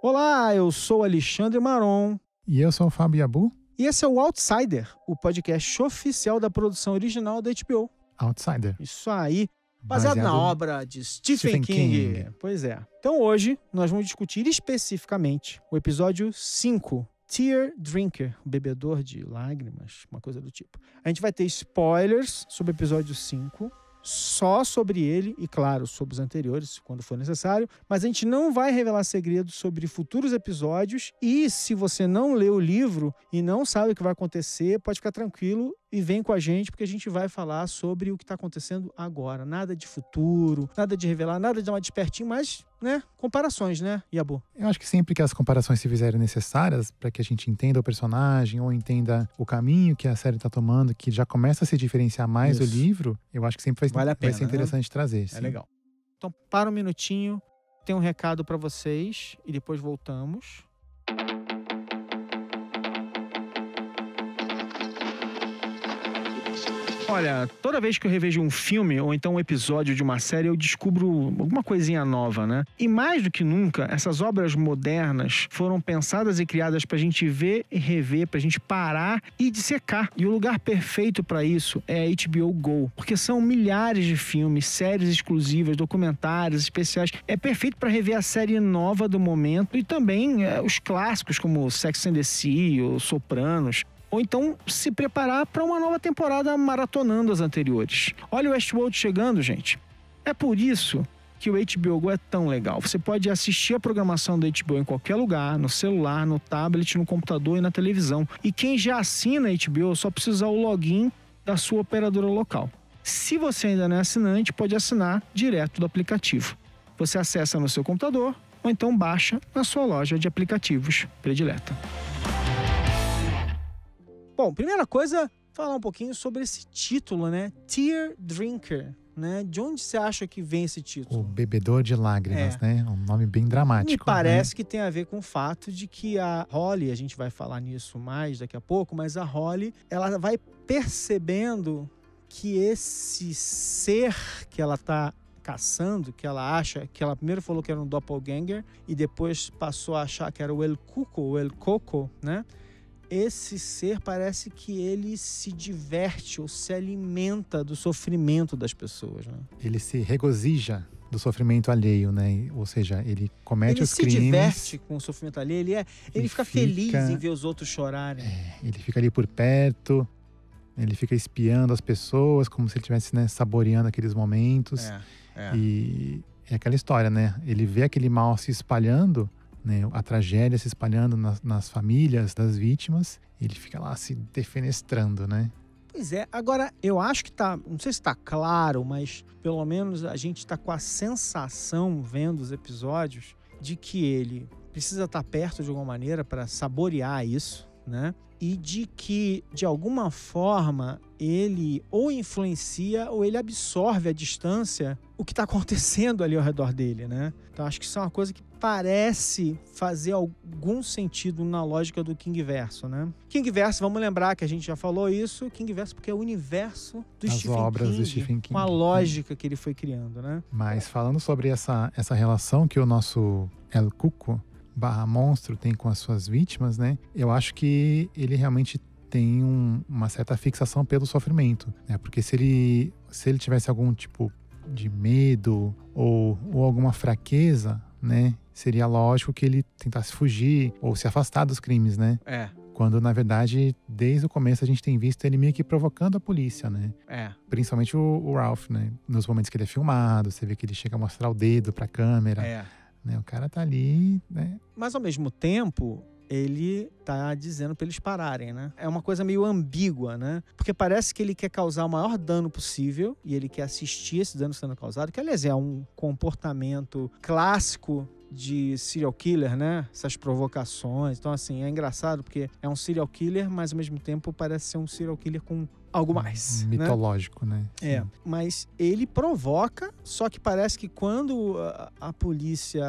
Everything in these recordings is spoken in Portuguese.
Olá, eu sou Alexandre Maron. E eu sou o Fábio Yabu. E esse é o Outsider, o podcast oficial da produção original da HBO. Outsider. Isso aí. Baseado, baseado na obra de Stephen, Stephen King. King. Pois é. Então hoje nós vamos discutir especificamente o episódio 5, Tear Drinker, bebedor de lágrimas, uma coisa do tipo. A gente vai ter spoilers sobre o episódio 5, só sobre ele e, claro, sobre os anteriores, quando for necessário, mas a gente não vai revelar segredos sobre futuros episódios. E se você não leu o livro e não sabe o que vai acontecer, pode ficar tranquilo e vem com a gente, porque a gente vai falar sobre o que está acontecendo agora. Nada de futuro, nada de revelar, nada de dar uma despertinho, mas, né, comparações, né, Yabu? Eu acho que sempre que as comparações se fizerem necessárias para que a gente entenda o personagem ou entenda o caminho que a série está tomando, que já começa a se diferenciar mais Isso. do livro, eu acho que sempre vai, vale pena, vai ser né? interessante né? trazer. É sim. É legal. Então, para um minutinho, tem um recado para vocês e depois voltamos. Olha, toda vez que eu revejo um filme ou então um episódio de uma série, eu descubro alguma coisinha nova, né? E mais do que nunca, essas obras modernas foram pensadas e criadas pra gente ver e rever, pra gente parar e dissecar. E o lugar perfeito para isso é a HBO Go, porque são milhares de filmes, séries exclusivas, documentários especiais. É perfeito para rever a série nova do momento e também é, os clássicos como Sex and the Sea ou Sopranos ou então se preparar para uma nova temporada maratonando as anteriores. Olha o Westworld chegando, gente. É por isso que o HBO Go é tão legal. Você pode assistir a programação da HBO em qualquer lugar, no celular, no tablet, no computador e na televisão. E quem já assina HBO só precisa o login da sua operadora local. Se você ainda não é assinante, pode assinar direto do aplicativo. Você acessa no seu computador ou então baixa na sua loja de aplicativos predileta. Bom, primeira coisa, falar um pouquinho sobre esse título, né? Tear Drinker. Né? De onde você acha que vem esse título? O bebedor de lágrimas, é. né? Um nome bem dramático. Me parece né? que tem a ver com o fato de que a Holly, a gente vai falar nisso mais daqui a pouco, mas a Holly, ela vai percebendo que esse ser que ela tá caçando, que ela acha, que ela primeiro falou que era um doppelganger e depois passou a achar que era o El Cuco, o El Coco, né? Esse ser parece que ele se diverte ou se alimenta do sofrimento das pessoas. Né? Ele se regozija do sofrimento alheio, né? Ou seja, ele comete ele os crimes. Ele se diverte com o sofrimento alheio, ele, é, ele fica, fica, feliz em ver os outros chorarem. É, ele fica ali por perto, ele fica espiando as pessoas, como se ele estivesse né, saboreando aqueles momentos. É, é. E é aquela história, né? Ele vê aquele mal se espalhando né, a tragédia se espalhando nas, nas famílias das vítimas, ele fica lá se defenestrando, né? Pois é, agora eu acho que tá, não sei se está claro, mas pelo menos a gente está com a sensação, vendo os episódios, de que ele precisa estar tá perto de alguma maneira para saborear isso, né? E de que, de alguma forma, ele ou influencia ou ele absorve à distância o que está acontecendo ali ao redor dele, né? Então acho que isso é uma coisa que parece fazer algum sentido na lógica do King Verso, né? King Verso, vamos lembrar que a gente já falou isso, King Verso porque é o universo do As Stephen obras King, do Stephen King. Com a lógica que ele foi criando, né? Mas falando sobre essa, essa relação que o nosso El Cuco barra monstro tem com as suas vítimas, né? Eu acho que ele realmente tem um, uma certa fixação pelo sofrimento, né? Porque se ele, se ele tivesse algum tipo de medo ou, ou alguma fraqueza, né? Seria lógico que ele tentasse fugir ou se afastar dos crimes, né? É. Quando, na verdade, desde o começo a gente tem visto ele meio que provocando a polícia, né? É. Principalmente o, o Ralph, né? Nos momentos que ele é filmado, você vê que ele chega a mostrar o dedo pra câmera. É. Né? O cara tá ali, né? Mas ao mesmo tempo, ele tá dizendo para eles pararem, né? É uma coisa meio ambígua, né? Porque parece que ele quer causar o maior dano possível e ele quer assistir esse dano sendo causado, que aliás é um comportamento clássico de serial killer, né? Essas provocações. Então, assim, é engraçado porque é um serial killer, mas ao mesmo tempo parece ser um serial killer com algo mais. Né? Mitológico, né? né? É. Mas ele provoca, só que parece que quando a, a polícia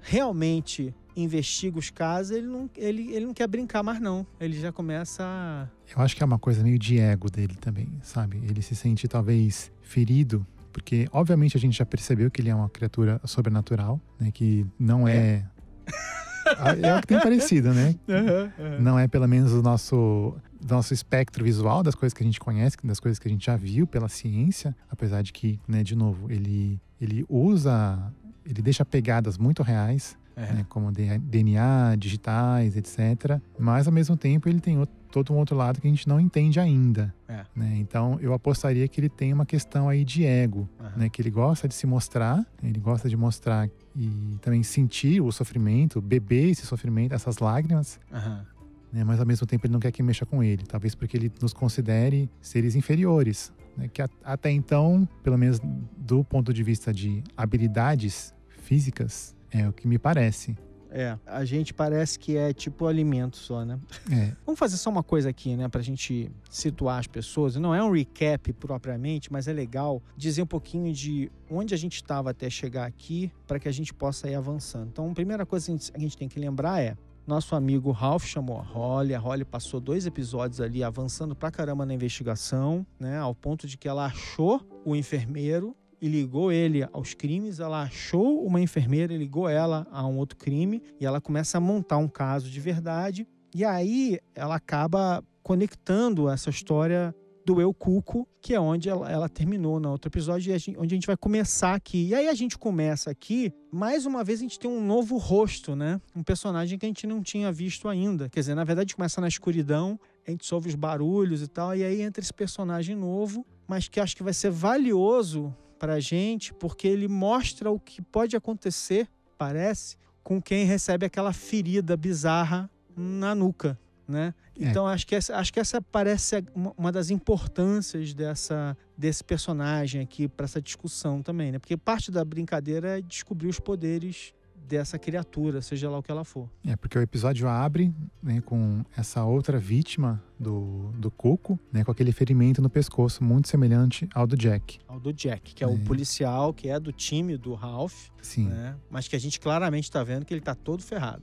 realmente investiga os casos, ele não, ele, ele não quer brincar mais, não. Ele já começa a... Eu acho que é uma coisa meio de ego dele também, sabe? Ele se sente talvez ferido porque obviamente a gente já percebeu que ele é uma criatura sobrenatural, né, que não é, é é o que tem parecido, né? Uhum, uhum. Não é pelo menos o nosso nosso espectro visual das coisas que a gente conhece, das coisas que a gente já viu pela ciência, apesar de que, né, de novo, ele ele usa, ele deixa pegadas muito reais, É. né, como DNA, digitais, etc. Mas ao mesmo tempo ele tem outro, todo um outro lado que a gente não entende ainda. É. né? Então eu apostaria que ele tem uma questão aí de ego, Aham. né? Que ele gosta de se mostrar, ele gosta de mostrar e também sentir o sofrimento, beber esse sofrimento, essas lágrimas, Aham. né? Mas ao mesmo tempo ele não quer que mexa com ele, talvez porque ele nos considere seres inferiores, né? Que a- até então, pelo menos do ponto de vista de habilidades físicas, é o que me parece. É, a gente parece que é tipo alimento só, né? É, Vamos fazer só uma coisa aqui, né, pra gente situar as pessoas. Não é um recap propriamente, mas é legal dizer um pouquinho de onde a gente estava até chegar aqui para que a gente possa ir avançando. Então, a primeira coisa que a gente- a gente tem que lembrar é nosso amigo Ralph chamou a Holly, a Holly passou dois episódios ali avançando pra caramba na investigação, né, ao ponto de que ela achou o enfermeiro e ligou ele aos crimes. Ela achou uma enfermeira e ligou ela a um outro crime e ela começa a montar um caso de verdade. E aí ela acaba conectando essa história do Eu Cuco, que é onde ela, ela terminou no outro episódio, a gente- onde a gente vai começar aqui. E aí a gente começa aqui, mais uma vez a gente tem um novo rosto, né? Um personagem que a gente não tinha visto ainda. Quer dizer, na verdade começa na escuridão, a gente ouve os barulhos e tal, e aí entra esse personagem novo, mas que acho que vai ser valioso pra gente, porque ele mostra o que pode acontecer, parece, com quem recebe aquela ferida bizarra na nuca, né? É. Então acho que essa, acho que essa parece a- uma, uma das importâncias dessa desse personagem aqui para essa discussão também, né? Porque parte da brincadeira é descobrir os poderes dessa criatura, seja lá o que ela for. É, porque o episódio abre né, com essa outra vítima do, do Coco, né, com aquele ferimento no pescoço, muito semelhante ao do Jack. Ao do Jack, que é, o É. policial, que é do time do Ralph, Sim. né? Mas que a gente claramente está vendo que ele tá todo ferrado.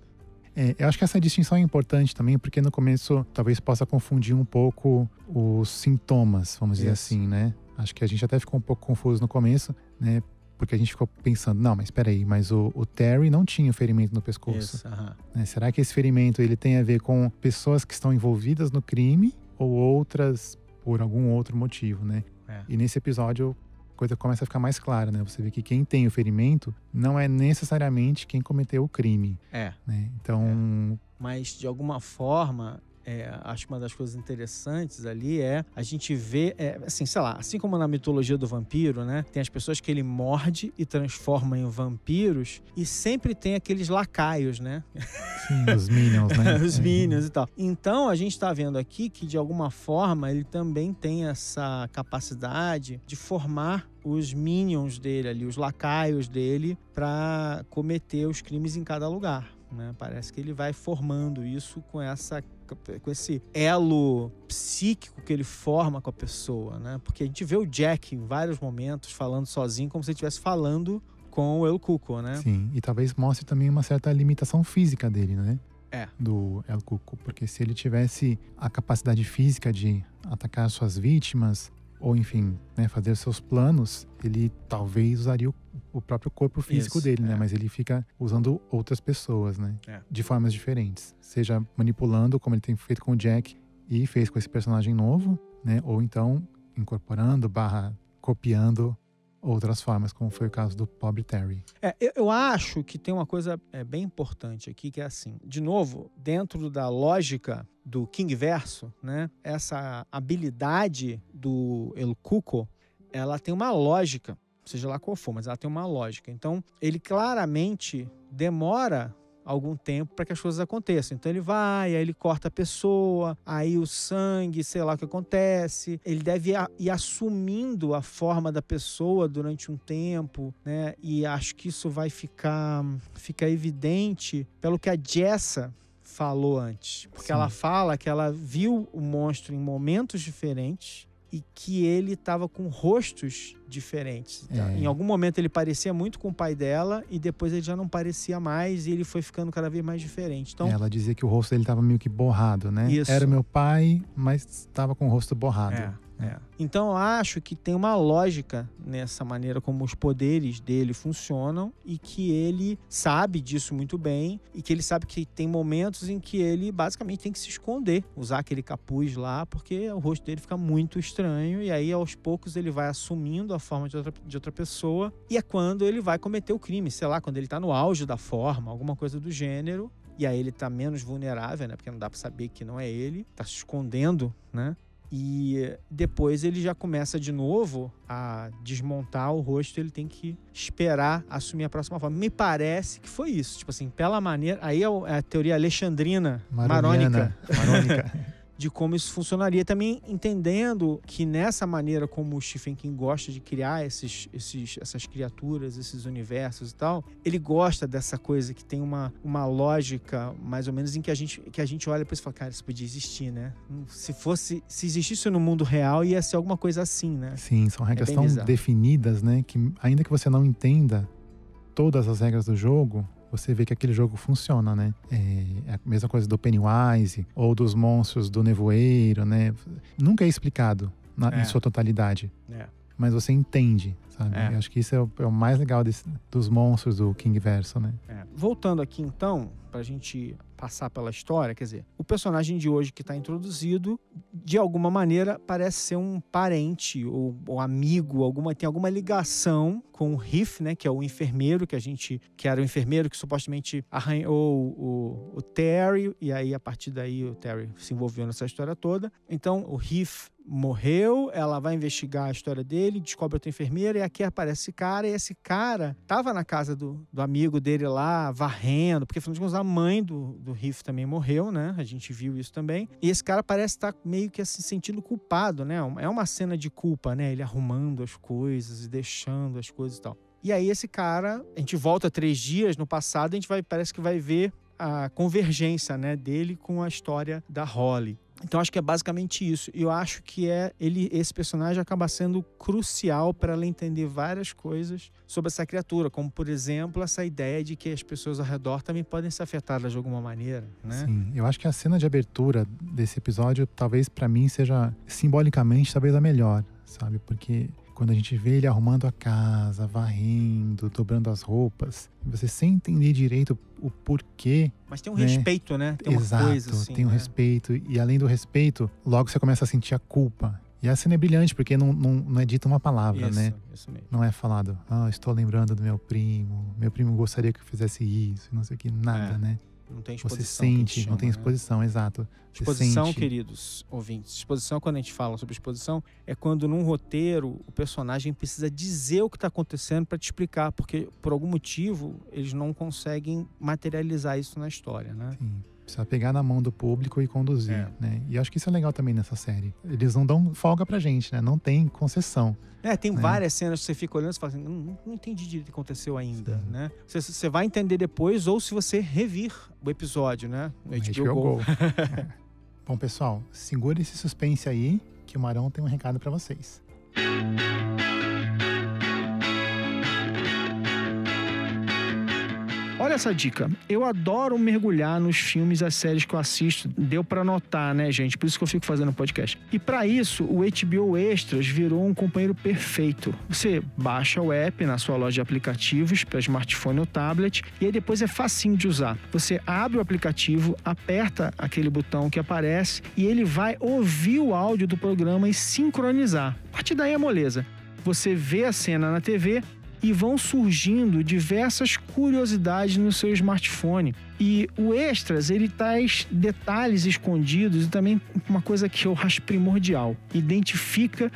É, eu acho que essa distinção é importante também, porque no começo talvez possa confundir um pouco os sintomas, vamos dizer Isso. assim, né? Acho que a gente até ficou um pouco confuso no começo, né? Porque a gente ficou pensando, não, mas peraí, mas o, o Terry não tinha o ferimento no pescoço. Isso, né? Será que esse ferimento ele tem a ver com pessoas que estão envolvidas no crime ou outras por algum outro motivo, né? É. E nesse episódio a coisa começa a ficar mais clara, né? Você vê que quem tem o ferimento não é necessariamente quem cometeu o crime, É. né? Então, mas de alguma forma é, acho que uma das coisas interessantes ali é a gente ver, é, assim, sei lá, assim como na mitologia do vampiro, né? Tem as pessoas que ele morde e transforma em vampiros e sempre tem aqueles lacaios, né? sim, os Minions, né? Os É. Minions e tal. Então a gente tá vendo aqui que de alguma forma ele também tem essa capacidade de formar os minions dele ali, os lacaios dele, para cometer os crimes em cada lugar. Né? Parece que ele vai formando isso com essa com esse elo psíquico que ele forma com a pessoa, né? Porque a gente vê o Jack em vários momentos falando sozinho como se ele estivesse falando com o El Cuco, né? Sim, e talvez mostre também uma certa limitação física dele, né? É. Do El Cuco. Porque se ele tivesse a capacidade física de atacar suas vítimas, ou enfim, né, fazer seus planos, ele talvez usaria o, o próprio corpo físico Isso, dele, né? é. Mas ele fica usando outras pessoas, né? É. De formas diferentes. Seja manipulando, como ele tem feito com o Jack e fez com esse personagem novo, né? Ou então incorporando, barra copiando outras formas, como foi o caso do pobre Terry. É, eu, eu acho que tem uma coisa é, bem importante aqui, que é assim, de novo, dentro da lógica do King Verso, né? Essa habilidade do El Cuco, ela tem uma lógica, seja lá qual for, mas ela tem uma lógica. Então, ele claramente demora algum tempo para que as coisas aconteçam. Então ele vai, aí ele corta a pessoa, aí o sangue, sei lá o que acontece. Ele deve ir, assumindo a forma da pessoa durante um tempo, né? E acho que isso vai ficar, ficar evidente pelo que a Jessa falou antes. Porque Sim. ela fala que ela viu o monstro em momentos diferentes e que ele estava com rostos diferentes. É. Em algum momento ele parecia muito com o pai dela e depois ele já não parecia mais e ele foi ficando cada vez mais diferente. Então, Ela dizia que o rosto dele estava meio que borrado, né? Isso. Era meu pai, mas estava com o rosto borrado. é. É. Então eu acho que tem uma lógica nessa maneira como os poderes dele funcionam e que ele sabe disso muito bem e que ele sabe que tem momentos em que ele basicamente tem que se esconder, usar aquele capuz lá, porque o rosto dele fica muito estranho e aí aos poucos ele vai assumindo a forma de outra, de outra pessoa e é quando ele vai cometer o crime, sei lá, quando ele tá no auge da forma, alguma coisa do gênero. E aí ele tá menos vulnerável, né? Porque não dá para saber que não é ele, tá se escondendo, né? E depois ele já começa de novo a desmontar o rosto, ele tem que esperar assumir a próxima forma. Me parece que foi isso. Tipo assim, pela maneira. Aí é, é a teoria alexandrina, marônica. marônica. de como isso funcionaria. Também entendendo que nessa maneira como o Stephen King gosta de criar esses, esses, essas criaturas, esses universos e tal, ele gosta dessa coisa que tem uma, uma lógica mais ou menos em que a gente, que a gente olha para isso e fala, cara, isso podia existir, né? Se fosse, se existisse no mundo real, ia ser alguma coisa assim, né? Sim, são regras é tão bizarro. definidas, né? Que ainda que você não entenda todas as regras do jogo, você vê que aquele jogo funciona, né? É, é a mesma coisa do Pennywise ou dos monstros do Nevoeiro, né? Nunca é explicado na, é. em sua totalidade. É. Mas você entende, sabe? É. acho que isso é o, é o mais legal desse, dos monstros do King Verso, né? É. Voltando aqui então, pra gente passar pela história, quer dizer, o personagem de hoje que está introduzido, de alguma maneira, parece ser um parente ou, ou, amigo, alguma tem alguma ligação com o Riff, né, que é o enfermeiro que a gente, que era o enfermeiro que supostamente arranhou o, o, o Terry e aí a partir daí o Terry se envolveu nessa história toda. Então o Riff morreu, ela vai investigar a história dele, descobre outra enfermeira, e aqui aparece esse cara, e esse cara tava na casa do, do amigo dele lá, varrendo, porque afinal de contas a mãe do, do Riff também morreu, né? A gente viu isso também. E esse cara parece estar meio que se sentindo culpado, né? É uma cena de culpa, né? Ele arrumando as coisas e deixando as coisas e tal. E aí esse cara, a gente volta três dias no passado, a gente vai, parece que vai ver a convergência, né, dele com a história da Holly. Então acho que é basicamente isso. E eu acho que é ele esse personagem acaba sendo crucial para ela entender várias coisas sobre essa criatura, como por exemplo essa ideia de que as pessoas ao redor também podem ser afetadas de alguma maneira, né? Sim, eu acho que a cena de abertura desse episódio talvez para mim seja simbolicamente talvez a melhor, sabe? Porque quando a gente vê ele arrumando a casa, varrendo, dobrando as roupas, você sem entender direito o porquê. Mas tem um né? respeito, né? Tem Exato, assim, tem um né? respeito. E além do respeito, logo você começa a sentir a culpa. E a cena é brilhante, porque não, não, não é dita uma palavra, isso, né? Isso mesmo. Não é falado, ah, estou lembrando do meu primo, meu primo gostaria que eu fizesse isso, não sei o que, nada, é. né? Não tem exposição. Você sente, chama, não tem né? exposição, né? exato. Você exposição, sente. queridos ouvintes. Exposição, quando a gente fala sobre exposição, é quando num roteiro o personagem precisa dizer o que está acontecendo para te explicar, porque por algum motivo eles não conseguem materializar isso na história, né? Sim. Precisa pegar na mão do público e conduzir, é. né? E acho que isso é legal também nessa série. Eles não dão folga pra gente, né? Não tem concessão. É, tem né? várias cenas que você fica olhando e fala assim, não, não entendi direito o que aconteceu ainda, Sim. né? Você, você vai entender depois ou se você revir o episódio, né? No HBO, HBO Go. é. Bom, pessoal, segura esse suspense aí que o Marão tem um recado para vocês. Olha essa dica. Eu adoro mergulhar nos filmes, as séries que eu assisto. Deu para notar, né, gente? Por isso que eu fico fazendo podcast. E para isso, o HBO Extras virou um companheiro perfeito. Você baixa o app na sua loja de aplicativos para smartphone ou tablet e aí depois é facinho de usar. Você abre o aplicativo, aperta aquele botão que aparece e ele vai ouvir o áudio do programa e sincronizar. A partir daí é moleza. Você vê a cena na TV, e vão surgindo diversas curiosidades no seu smartphone. E o Extras, ele traz detalhes escondidos e também uma coisa que eu acho primordial. Identifica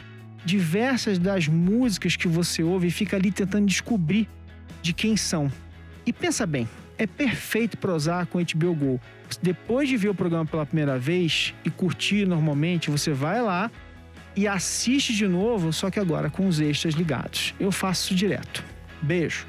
diversas das músicas que você ouve e fica ali tentando descobrir de quem são. E pensa bem, é perfeito para usar com HBO Go. Depois de ver o programa pela primeira vez e curtir normalmente, você vai lá, e assiste de novo, só que agora com os extras ligados. Eu faço isso direto. Beijo.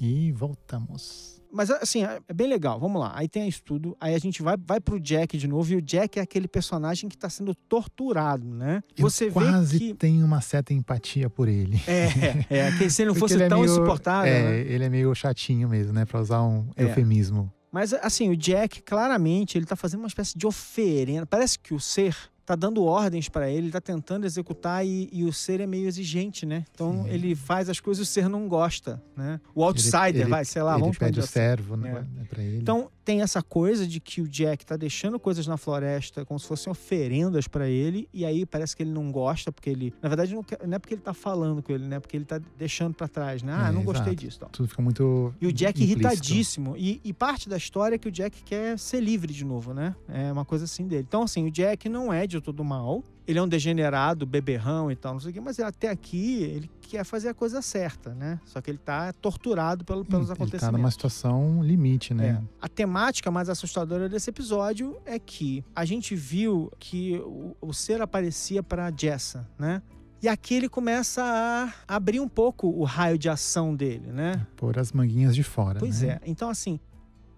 E voltamos. Mas assim, é, é bem legal. Vamos lá. Aí tem isso tudo. Aí a gente vai, vai pro Jack de novo. E o Jack é aquele personagem que tá sendo torturado, né? Eu Você quase que... tem uma certa empatia por ele. É, é. Que se ele não fosse ele é tão é meio, insuportável. É, né? ele é meio chatinho mesmo, né? Pra usar um é. eufemismo. Mas, assim, o Jack, claramente, ele tá fazendo uma espécie de oferenda. Parece que o ser tá dando ordens para ele, ele tá tentando executar e, e, o ser é meio exigente, né? Então Sim. ele faz as coisas e o ser não gosta, né? O outsider, ele, ele, vai, sei lá, ele vamos pede o assim. servo, né, é. ele. Então tem essa coisa de que o Jack tá deixando coisas na floresta como se fossem oferendas para ele e aí parece que ele não gosta porque ele, na verdade não, não é porque ele tá falando com ele, né? Porque ele tá deixando para trás, né? Ah, é, não gostei disso. Tudo fica muito E o Jack implícito. irritadíssimo e, e parte da história é que o Jack quer ser livre de novo, né? É uma coisa assim dele. Então assim, o Jack não é de todo mal ele é um degenerado, beberrão e tal, não sei o quê, mas até aqui ele quer fazer a coisa certa, né? Só que ele tá torturado pelo, pelos ele acontecimentos. Ele tá numa situação limite, né? É. A temática mais assustadora desse episódio é que a gente viu que o, o ser aparecia para Jessa, né? E aqui ele começa a abrir um pouco o raio de ação dele, né? Pôr as manguinhas de fora. Pois né? é. Então, assim,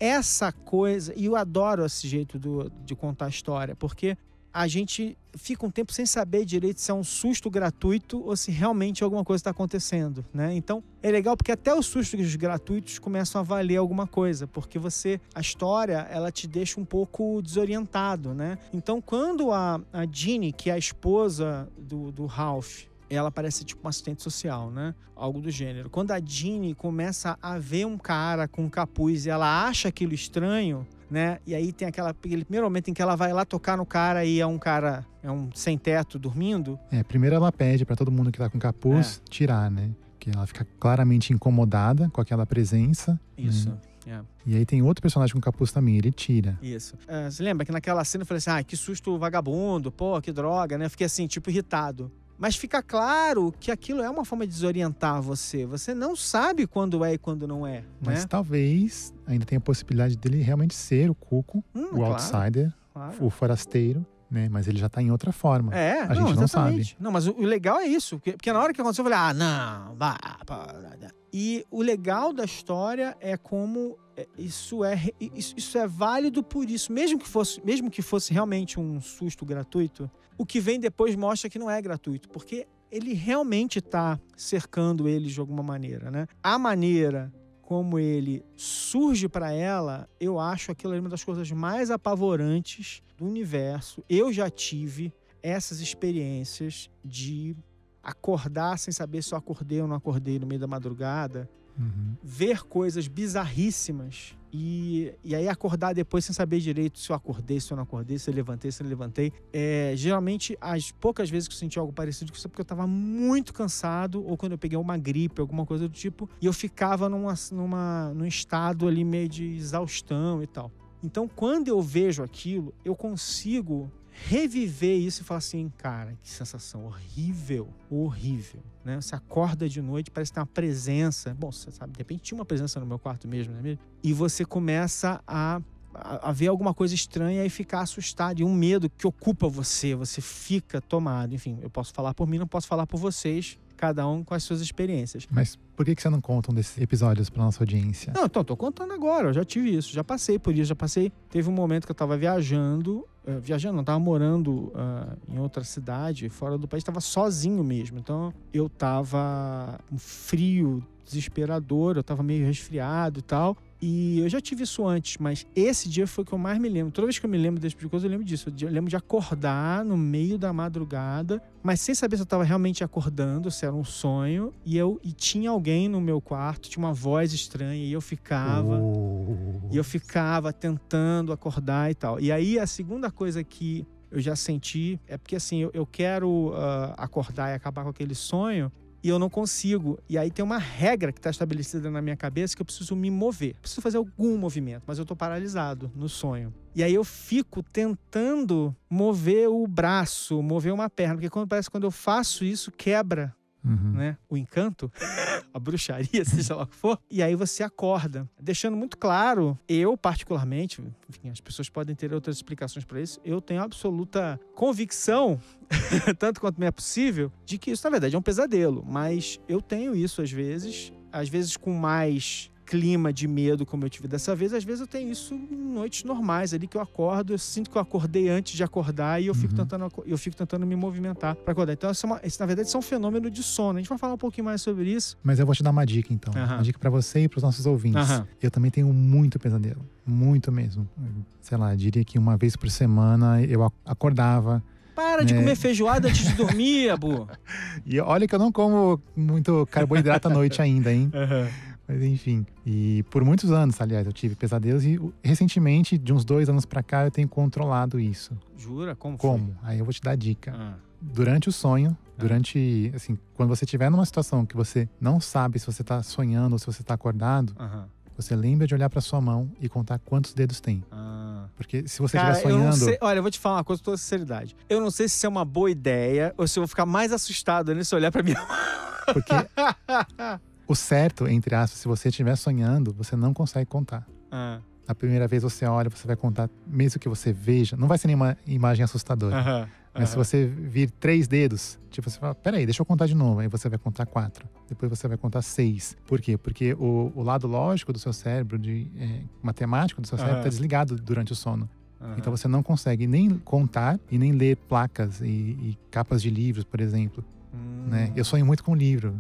essa coisa. E eu adoro esse jeito do, de contar a história, porque a gente fica um tempo sem saber direito se é um susto gratuito ou se realmente alguma coisa está acontecendo, né? Então é legal porque até os sustos gratuitos começam a valer alguma coisa, porque você a história ela te deixa um pouco desorientado, né? Então quando a, a Ginny, que é a esposa do, do Ralph, ela parece tipo uma assistente social, né? Algo do gênero. Quando a Ginny começa a ver um cara com um capuz e ela acha aquilo estranho, né? E aí tem aquela, aquele primeiro momento em que ela vai lá tocar no cara e é um cara, é um sem teto dormindo. É, primeiro ela pede para todo mundo que tá com capuz é. tirar, né? Que ela fica claramente incomodada com aquela presença. Isso. Né? É. E aí tem outro personagem com capuz também, ele tira. Isso. É, você lembra que naquela cena eu falei assim, ah, que susto vagabundo, pô, que droga, né? Eu fiquei assim, tipo, irritado. Mas fica claro que aquilo é uma forma de desorientar você. Você não sabe quando é e quando não é. Mas né? talvez ainda tenha a possibilidade dele realmente ser o Cuco, hum, o claro, outsider, claro. o forasteiro. Né? Mas ele já tá em outra forma. É, a não, gente não exatamente. sabe. Não, mas o, legal é isso. Porque, porque, na hora que aconteceu, eu falei, ah, não, vá. E o legal da história é como é, isso é, isso é válido por isso. Mesmo que fosse, mesmo que fosse realmente um susto gratuito, o que vem depois mostra que não é gratuito, porque ele realmente está cercando eles de alguma maneira, né? A maneira como ele surge para ela, eu acho aquilo uma das coisas mais apavorantes do universo. Eu já tive essas experiências de acordar sem saber se eu acordei ou não acordei no meio da madrugada, uhum. ver coisas bizarríssimas e, e aí acordar depois sem saber direito se eu acordei, se eu não acordei, se eu levantei, se eu não levantei. É, geralmente, as poucas vezes que eu senti algo parecido com isso é porque eu estava muito cansado ou quando eu peguei uma gripe, alguma coisa do tipo, e eu ficava numa, numa, num estado ali meio de exaustão e tal. Então, quando eu vejo aquilo, eu consigo reviver isso e falar assim, cara, que sensação horrível, horrível, né? Você acorda de noite, parece que tem uma presença. Bom, você sabe, de repente tinha uma presença no meu quarto mesmo, né? E você começa a a, ver alguma coisa estranha e ficar assustado e um medo que ocupa você, você fica tomado. Enfim, eu posso falar por mim, não posso falar por vocês, cada um com as suas experiências. Mas por que, que você não conta um desses episódios para nossa audiência? Não, então, tô contando agora, eu já tive isso, já passei por isso, já passei. Teve um momento que eu tava viajando uh, viajando, não, tava morando uh, em outra cidade, fora do país, estava sozinho mesmo. Então eu tava um frio desesperador, eu tava meio resfriado e tal. E eu já tive isso antes, mas esse dia foi o que eu mais me lembro. Toda vez que eu me lembro desse tipo de coisa, eu lembro disso. Eu lembro de acordar no meio da madrugada, mas sem saber se eu estava realmente acordando, se era um sonho. E eu e tinha alguém no meu quarto, tinha uma voz estranha, e eu ficava. Oh. E eu ficava tentando acordar e tal. E aí a segunda coisa que eu já senti é porque assim, eu, eu quero uh, acordar e acabar com aquele sonho e eu não consigo. E aí tem uma regra que está estabelecida na minha cabeça que eu preciso me mover. Preciso fazer algum movimento, mas eu estou paralisado no sonho. E aí eu fico tentando mover o braço, mover uma perna, porque quando parece que quando eu faço isso quebra Uhum. Né? O encanto, a bruxaria, seja lá o que for. E aí você acorda. Deixando muito claro, eu particularmente, enfim, as pessoas podem ter outras explicações para isso, eu tenho absoluta convicção, tanto quanto me é possível, de que isso na verdade é um pesadelo. Mas eu tenho isso às vezes, às vezes com mais clima de medo como eu tive dessa vez. Às vezes eu tenho isso em noites normais ali que eu acordo, eu sinto que eu acordei antes de acordar e eu fico, Uhum. tentando, eu fico tentando me movimentar para acordar. Então, isso, é uma- isso, na verdade, isso é um fenômeno de sono. A gente vai falar um pouquinho mais sobre isso. Mas eu vou te dar uma dica então. Aham. Uma dica pra você e pros nossos ouvintes. Aham. Eu também tenho muito pesadelo. Muito mesmo. Sei lá, diria que uma vez por semana eu ac- acordava. Para de É. comer feijoada antes de dormir, Abu. E olha que eu não como muito carboidrato à noite ainda, hein? Mas enfim. E por muitos anos, aliás, eu tive pesadelos e recentemente, de uns dois anos pra cá, eu tenho controlado isso. Jura? Como foi? Como? Aí eu vou te dar a dica. Ah. Durante o sonho, durante, assim, quando você estiver numa situação que você não sabe se você tá sonhando ou se você tá acordado, você lembra de olhar pra sua mão e contar quantos dedos tem. Ah. Porque se você estiver eu não sonhando, sei. Olha, eu vou te falar uma coisa com toda sinceridade. Eu não sei se isso é uma boa ideia ou se eu vou ficar mais assustado né, se eu olhar pra minha porque o certo, entre aspas, se você estiver sonhando, você não consegue contar. Ah, A primeira vez você olha, você vai contar, mesmo que você veja, não vai ser nenhuma imagem assustadora. aham, Mas se você vir três dedos, tipo, você fala, peraí, deixa eu contar de novo. Aí você vai contar quatro. Depois você vai contar seis. Por quê? Porque o, o lado lógico do seu cérebro, de é, matemático do seu cérebro, está desligado durante o sono. Aham. Então você não consegue nem contar e nem ler placas e, e capas de livros, por exemplo. Hum. Né? Eu sonho muito com livro.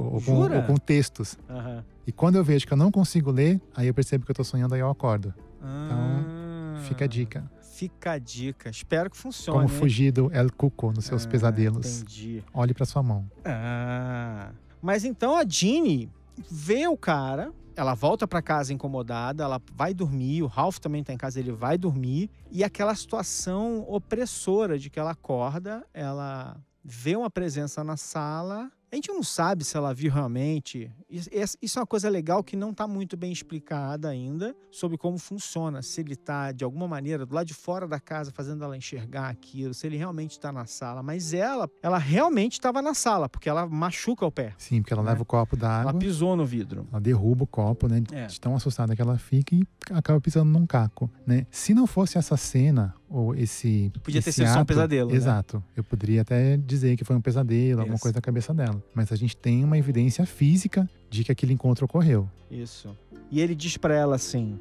Ou com, ou com textos. Aham. E quando eu vejo que eu não consigo ler, aí eu percebo que eu tô sonhando, aí eu acordo. Ah. Fica a dica. Fica a dica. Espero que funcione. Como fugir do El Cuco nos seus Ah, pesadelos. Entendi. Olhe pra sua mão. Ah. Mas então a Jeannie vê o cara, ela volta pra casa incomodada, ela vai dormir, o Ralph também tá em casa, ele vai dormir, e aquela situação opressora de que ela acorda, ela vê uma presença na sala. A gente não sabe se ela viu realmente. Isso é uma coisa legal que não está muito bem explicada ainda sobre como funciona. Se ele está, de alguma maneira, do lado de fora da casa, fazendo ela enxergar aquilo, se ele realmente está na sala. Mas ela, ela realmente estava na sala, porque ela machuca o pé. Sim, porque ela Né? leva o copo Ela d'água, pisou no vidro. ela derruba o copo, né? É. De tão assustada que ela fica e acaba pisando num caco, né? Se não fosse essa cena ou esse Podia ter esse sido só um ato- pesadelo, né? Exato. Eu poderia até dizer que foi um pesadelo, alguma Isso. coisa da cabeça dela. Mas a gente tem uma evidência física de que aquele encontro ocorreu. Isso. E ele diz pra ela assim: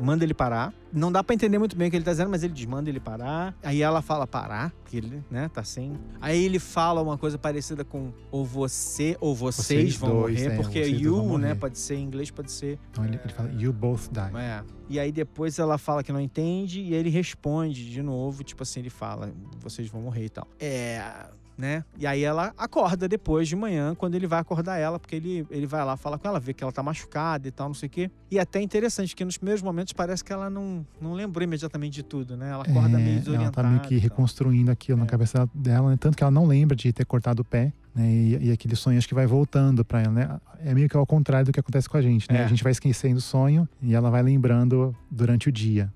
manda ele parar. Não dá pra entender muito bem o que ele tá dizendo, mas ele diz: manda ele parar. Aí ela fala parar, porque ele, né, tá sem. Aí ele fala uma coisa parecida com ou você ou vocês, Vocês vão dois, morrer, é, porque vocês you, né, morrer. pode ser em inglês, pode ser. Então ele, ele fala, you both die. É. E aí depois ela fala que não entende e ele responde de novo, tipo assim, ele fala: vocês vão morrer e tal. É. Né? E aí ela acorda depois de manhã, quando ele vai acordar ela, porque ele, ele vai lá falar com ela, vê que ela tá machucada e tal, não sei o quê. E é até interessante que nos primeiros momentos parece que ela não, não lembrou imediatamente de tudo, né? Ela acorda meio É, ela desorientada. tá meio que reconstruindo aquilo na É. cabeça dela, né? tanto que ela não lembra de ter cortado o pé, né? E, e aquele sonho acho que vai voltando pra ela, né? É meio que ao contrário do que acontece com a gente, né? É. A gente vai esquecendo o sonho e ela vai lembrando durante o dia.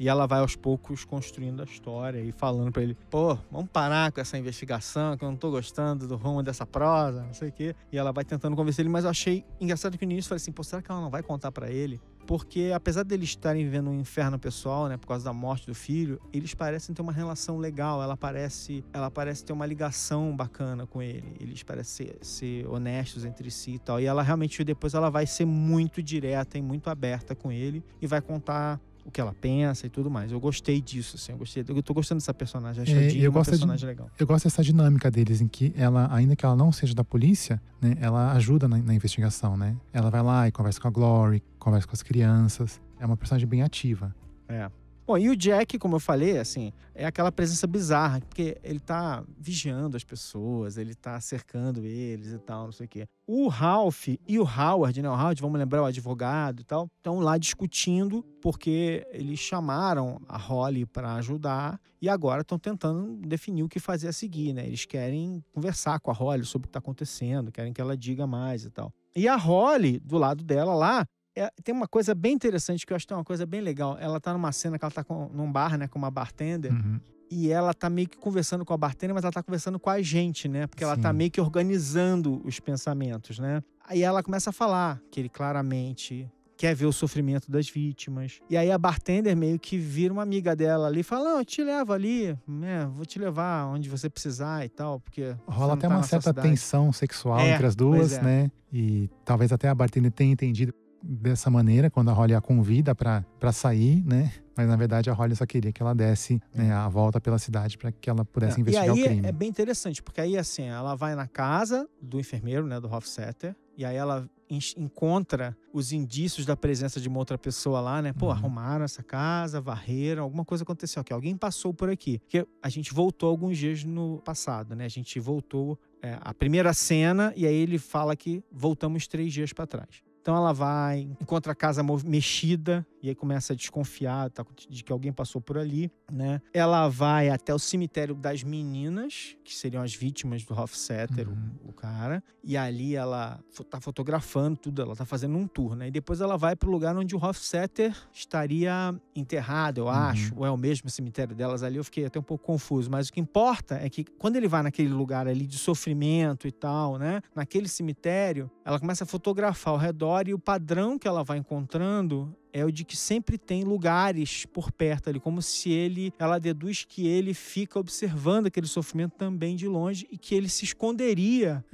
E ela vai aos poucos construindo a história e falando pra ele: pô, vamos parar com essa investigação, que eu não tô gostando do rumo dessa prosa, não sei o quê. E ela vai tentando convencer ele, mas eu achei engraçado que no início eu falei assim: pô, será que ela não vai contar pra ele? Porque apesar deles estarem vivendo um inferno pessoal, né, por causa da morte do filho, eles parecem ter uma relação legal. Ela parece, ela parece ter uma ligação bacana com ele. Eles parecem ser, ser honestos entre si e tal. E ela realmente depois ela vai ser muito direta e muito aberta com ele e vai contar o que ela pensa e tudo mais. Eu gostei disso, assim. Eu gostei. Eu tô gostando dessa personagem. Achei É, eu gosto de- personagem legal. Eu gosto dessa dinâmica deles, em que ela, ainda que ela não seja da polícia, né? Ela ajuda na, na investigação, né? Ela vai lá e conversa com a Glory, conversa com as crianças. É uma personagem bem ativa. É. Bom, e o Jack, como eu falei, assim, é aquela presença bizarra, porque ele tá vigiando as pessoas, ele tá cercando eles e tal, não sei o quê. O Ralph e o Howard, né? O Howard, vamos lembrar, o advogado e tal, estão lá discutindo porque eles chamaram a Holly para ajudar e agora estão tentando definir o que fazer a seguir, né? Eles querem conversar com a Holly sobre o que tá acontecendo, querem que ela diga mais e tal. E a Holly, do lado dela lá, é- tem uma coisa bem interessante que eu acho que é uma coisa bem legal. Ela tá numa cena que ela tá com, num bar, né, com uma bartender, Uhum. e ela tá meio que conversando com a bartender, mas ela tá conversando com a gente, né? Porque ela tá Sim. meio que organizando os pensamentos, né? Aí ela começa a falar que ele claramente quer ver o sofrimento das vítimas. E aí a bartender meio que vira uma amiga dela ali e fala: Não, eu te levo ali, né? Vou te levar onde você precisar e tal, porque. Rola até tá uma certa cidade." tensão sexual É, entre as duas, é. né? E talvez até a bartender tenha entendido dessa maneira quando a Holly a convida para sair, né? Mas na verdade a Holly só queria que ela desse né, a volta pela cidade para que ela pudesse É, investigar e aí o crime. é bem interessante, porque aí assim, ela vai na casa do enfermeiro, né, do Hofstetter, e aí ela en- encontra os indícios da presença de uma outra pessoa lá, né? Pô, Uhum. arrumaram essa casa, varreram, alguma coisa aconteceu aqui, alguém passou por aqui. Porque a gente voltou alguns dias no passado, né? A gente voltou é, a primeira cena e aí ele fala que voltamos três dias para trás. Então ela vai, encontra a casa mexida e aí começa a desconfiar tá, de que alguém passou por ali, né? Ela vai até o cemitério das meninas, que seriam as vítimas do Hofstetter, o- Uhum. o, cara, e ali ela tá fotografando tudo, ela tá fazendo um tour, né? E depois ela vai pro lugar onde o Hofstetter estaria enterrado, eu Uhum. acho, ou é o mesmo cemitério delas ali, eu fiquei até um pouco confuso, mas o que importa é que quando ele vai naquele lugar ali de sofrimento e tal, né? Naquele cemitério, ela começa a fotografar ao redor e o padrão que ela vai encontrando é o de que sempre tem lugares por perto ali, como se ele, ela deduz que ele fica observando aquele sofrimento também de longe e que ele se esconderia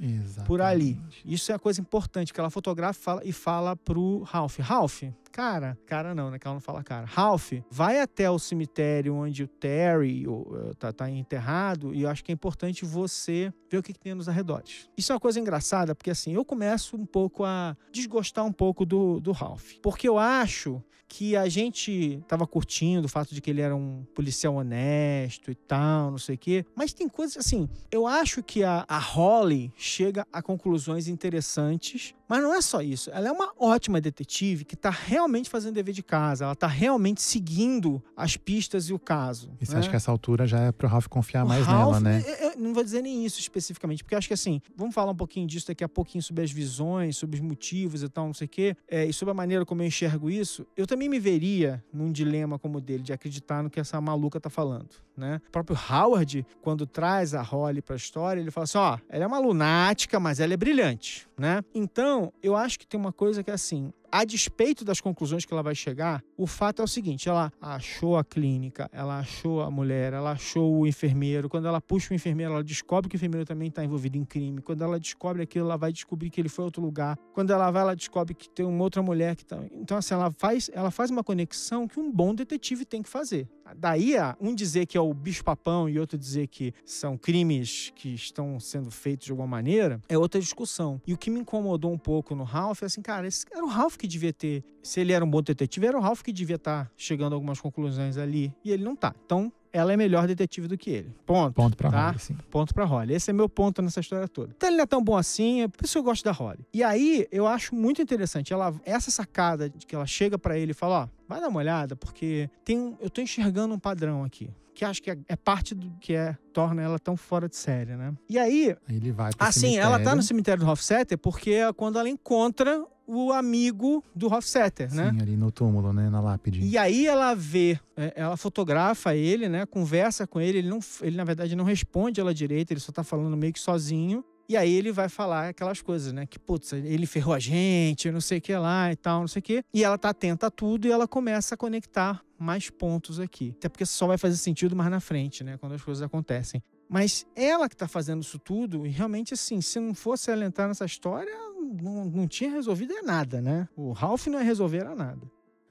por ali. Exatamente. Isso é a coisa importante, que ela fotografa e fala, e fala pro Ralph. Ralph, cara, cara não, né? Que ela não fala cara. Ralph, vai até o cemitério onde o Terry o, tá, tá enterrado e eu acho que é importante você ver o que, que tem nos arredores. Isso é uma coisa engraçada, porque assim, eu começo um pouco a desgostar um pouco do, do Ralph. Porque eu acho útil que a gente tava curtindo o fato de que ele era um policial honesto e tal, não sei o quê. Mas tem coisas assim, eu acho que a, a Holly chega a conclusões interessantes, mas não é só isso. Ela é uma ótima detetive que tá realmente fazendo dever de casa, ela tá realmente seguindo as pistas e o caso. E você né? acha que essa altura já é pro Ralph confiar O mais Ralph, nela, né? Eu, eu não vou dizer nem isso especificamente, porque eu acho que assim, vamos falar um pouquinho disso daqui a pouquinho sobre as visões, sobre os motivos e tal, não sei o quê, é, e sobre a maneira como eu enxergo isso. Eu também me veria num dilema como o dele, de acreditar no que essa maluca tá falando, né? O próprio Howard, quando traz a Holly pra história, ele fala assim: ó, ela é uma lunática, mas ela é brilhante, né? Então, eu acho que tem uma coisa que é assim. A despeito das conclusões que ela vai chegar, o fato é o seguinte: ela achou a clínica, ela achou a mulher, ela achou o enfermeiro. Quando ela puxa o enfermeiro, ela descobre que o enfermeiro também está envolvido em crime. Quando ela descobre aquilo, ela vai descobrir que ele foi a outro lugar. Quando ela vai, ela descobre que tem uma outra mulher que tá. Então, assim, ela faz, ela faz uma conexão que um bom detetive tem que fazer. Daí, um dizer que é o bicho-papão e outro dizer que são crimes que estão sendo feitos de alguma maneira, é outra discussão. E o que me incomodou um pouco no Ralph é assim, cara, esse era o Ralph que devia ter. Se ele era um bom detetive, era o Ralph que devia estar chegando a algumas conclusões ali. E ele não tá. Então, ela é melhor detetive do que ele. Ponto. Ponto pra tá? Holly, sim. Ponto pra Holly. Esse é meu ponto nessa história toda. Então ele não é tão bom assim, é por isso que eu gosto da Holly. E aí, eu acho muito interessante ela, essa sacada de que ela chega pra ele e fala: ó, vai dar uma olhada, porque tem um, eu tô enxergando um padrão aqui. Que acho que é, é parte do que é torna ela tão fora de série, né? E aí, ele vai pro assim, ela tá no cemitério. cemitério do Hofstetter porque é quando ela encontra o amigo do Hofstetter, né? Sim, ali no túmulo, né? Na lápide. E aí ela vê, é, ela fotografa ele, né? Conversa com ele, ele, não, ele na verdade não responde ela direito, ele só tá falando meio que sozinho. E aí ele vai falar aquelas coisas, né? Que, putz, ele ferrou a gente, não sei o que lá e tal, não sei o que. E ela tá atenta a tudo e ela começa a conectar mais pontos aqui. Até porque só vai fazer sentido mais na frente, né? Quando as coisas acontecem. Mas ela que tá fazendo isso tudo, e realmente, assim, se não fosse ela entrar nessa história, não, não tinha resolvido é nada, né? O Ralph não ia resolver nada.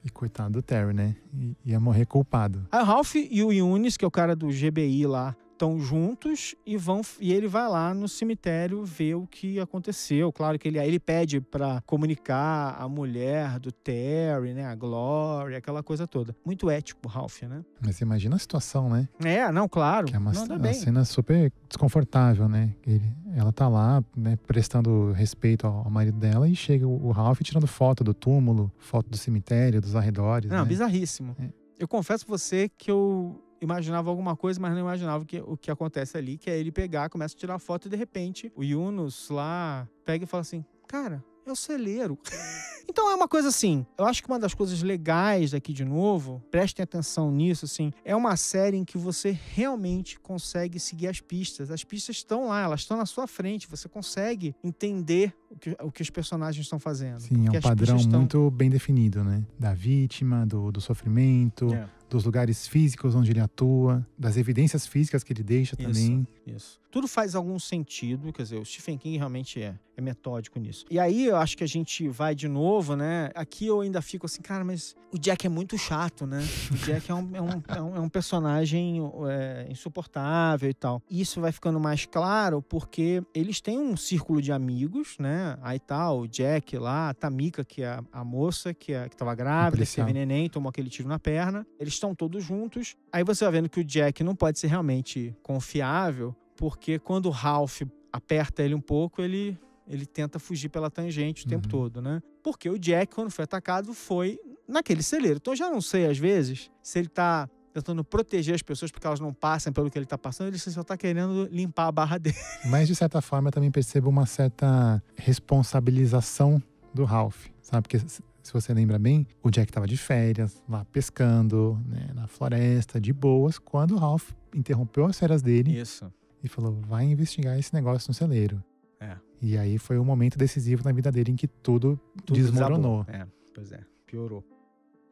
E coitado do Terry, né? I- Ia morrer culpado. Aí o Ralph e o Yunis, que é o cara do GBI lá, estão juntos e vão e ele vai lá no cemitério ver o que aconteceu. Claro que ele aí ele pede pra comunicar a mulher do Terry, né, a Gloria, aquela coisa toda. Muito ético, Ralph, né? Mas imagina a situação, né? É, não, claro. Que é uma, uma cena super desconfortável, né? Ele, ela tá lá, né, prestando respeito ao, ao marido dela e chega o, o Ralph tirando foto do túmulo, foto do cemitério, dos arredores. Não, né? bizarríssimo. É. Eu confesso pra você que eu imaginava alguma coisa, mas não imaginava que, o que acontece ali, que é ele pegar, começa a tirar foto e de repente o Yunus lá pega e fala assim: Cara, é o celeiro. então é uma coisa assim. Eu acho que uma das coisas legais daqui de novo, prestem atenção nisso, assim, é uma série em que você realmente consegue seguir as pistas. As pistas estão lá, elas estão na sua frente. Você consegue entender o que, o que os personagens estão fazendo. Sim, é um padrão estão- muito bem definido, né? Da vítima, do, do sofrimento, É. dos lugares físicos onde ele atua, das evidências físicas que ele deixa Isso. também. Isso. Tudo faz algum sentido, quer dizer, o Stephen King realmente é, é metódico nisso. E aí eu acho que a gente vai de novo, né? Aqui eu ainda fico assim, cara, mas o Jack é muito chato, né? O Jack é um, é um, é um, é um personagem é, insuportável e tal. E isso vai ficando mais claro porque eles têm um círculo de amigos, né? Aí tá o Jack lá, a Tamika, que é a, moça que, é, que tava grávida, que teve neném, tomou aquele tiro na perna. Eles estão todos juntos. Aí você vai vendo que o Jack não pode ser realmente confiável, porque quando o Ralph aperta ele um pouco, ele, ele tenta fugir pela tangente o tempo Uhum. todo, né? Porque o Jack, quando foi atacado, foi naquele celeiro. Então eu já não sei, às vezes, se ele tá tentando proteger as pessoas porque elas não passem pelo que ele tá passando, ele só tá querendo limpar a barra dele. Mas, de certa forma, eu também percebo uma certa responsabilização do Ralph, sabe? Porque, se você lembra bem, o Jack estava de férias, lá pescando, né, na floresta, de boas, quando o Ralph interrompeu as férias dele Isso. e falou: vai investigar esse negócio no celeiro. É. E aí foi o momento decisivo na vida dele em que tudo, Tudo desmoronou. desabou. É, pois é, piorou.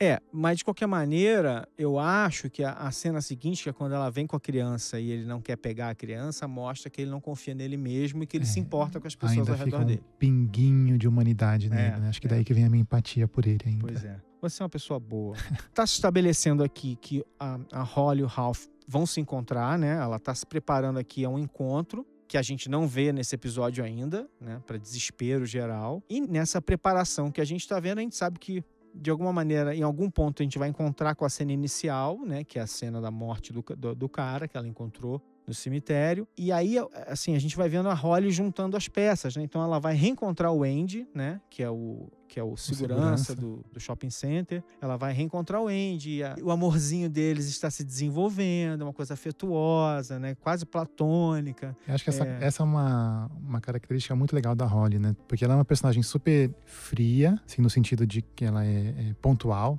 É, mas de qualquer maneira, eu acho que a, a cena seguinte, que é quando ela vem com a criança e ele não quer pegar a criança, mostra que ele não confia nele mesmo e que ele É, se importa com as pessoas Ainda ao fica redor um dele. pinguinho de humanidade nele, É, né? Acho que é. daí que vem a minha empatia por ele ainda. Pois é. Você é uma pessoa boa. tá se estabelecendo aqui que a, a Holly e o Ralph vão se encontrar, né? Ela tá se preparando aqui a um encontro que a gente não vê nesse episódio ainda, né? Para desespero geral. E nessa preparação que a gente tá vendo, a gente sabe que de alguma maneira, em algum ponto, a gente vai encontrar com a cena inicial, né? Que é a cena da morte do, do, do cara que ela encontrou no cemitério. E aí, assim, a gente vai vendo a Holly juntando as peças, né? Então ela vai reencontrar o Andy, né? Que é o, que é o segurança, segurança. Do, do shopping center. Ela vai reencontrar o Andy. a- o amorzinho deles está se desenvolvendo, é uma coisa afetuosa, né? Quase platônica. Eu acho que essa, É. essa é uma, uma característica muito legal da Holly, né? Porque ela é uma personagem super fria, assim, no sentido de que ela é, é pontual,